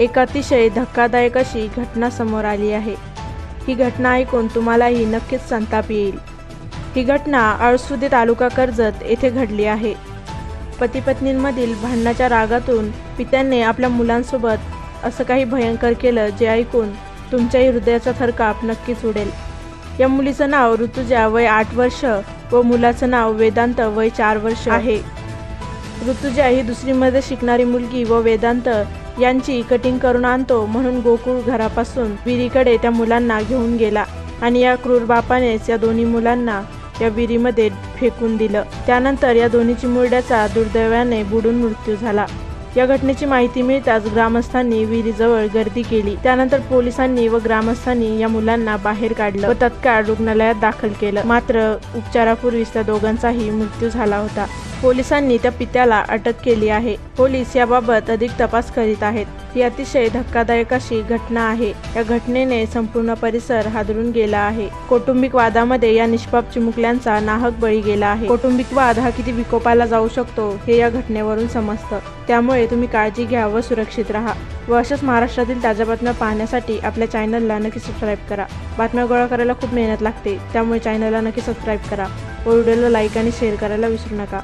एक अतिशय धक्कादायक अशी घटना समोर आली आहे. ही घटना ऐकून तुम्हालाही नक्कीच संताप येईल. ही घटना अळसुदे तालुका कर्जत येथे घडली आहे. पती पत्नींमधील भांडणाच्या रागातून पित्यांनी आपल्या मुलांसोबत असं काही भयंकर केलं जे ऐकून तुमच्याही हृदयाचा थरकाप नक्कीच उडेल. या मुलीचं नाव ऋतुजा वय आठ वर्ष व मुलाचं नाव वेदांत वय चार वर्ष आहे. ऋतुजा ही दुसरीमध्ये शिकणारी मुलगी व वेदांत यांची कटिंग करून आणतो म्हणून गोकुळ घरापासून विहिरीकडे त्या मुलांना घेऊन गेला आणि या क्रूर बापानेच या दोन्ही मुलांना या विहिरीमध्ये फेकून दिलं. त्यानंतर या दोन्हीची मुरड्याचा दुर्दैवाने बुडून मृत्यू झाला. या घटनेची माहिती मिळताच ग्रामस्थांनी विहिरीजवळ गर्दी केली. त्यानंतर पोलिसांनी व ग्रामस्थांनी या मुलांना बाहेर काढलं व तत्काळ रुग्णालयात दाखल केलं. मात्र उपचारापूर्वीच त्या दोघांचाही मृत्यू झाला होता. पोलिसांनी त्या पित्याला अटक केली आहे. पोलीस याबाबत अधिक तपास करीत आहेत. ही अतिशय धक्कादायक अशी घटना आहे. या घटनेने संपूर्ण परिसर हादरून गेला आहे. कौटुंबिक वादामध्ये या निष्पाप चिमुकल्यांचा नाहक बळी गेला आहे. कौटुंबिक वाद हा किती विकोपाला जाऊ शकतो हे या घटनेवरून समजतं. त्यामुळे तुम्ही काळजी घ्या व सुरक्षित राहा व अशाच महाराष्ट्रातील ताज्या बातम्या पाहण्यासाठी आपल्या चॅनलला नक्की सबस्क्राईब करा. बातम्या गोळा करायला खूप मेहनत लागते. त्यामुळे चॅनलला नक्की सबस्क्राईब करा व व्हिडिओला लाईक आणि शेअर करायला विसरू नका.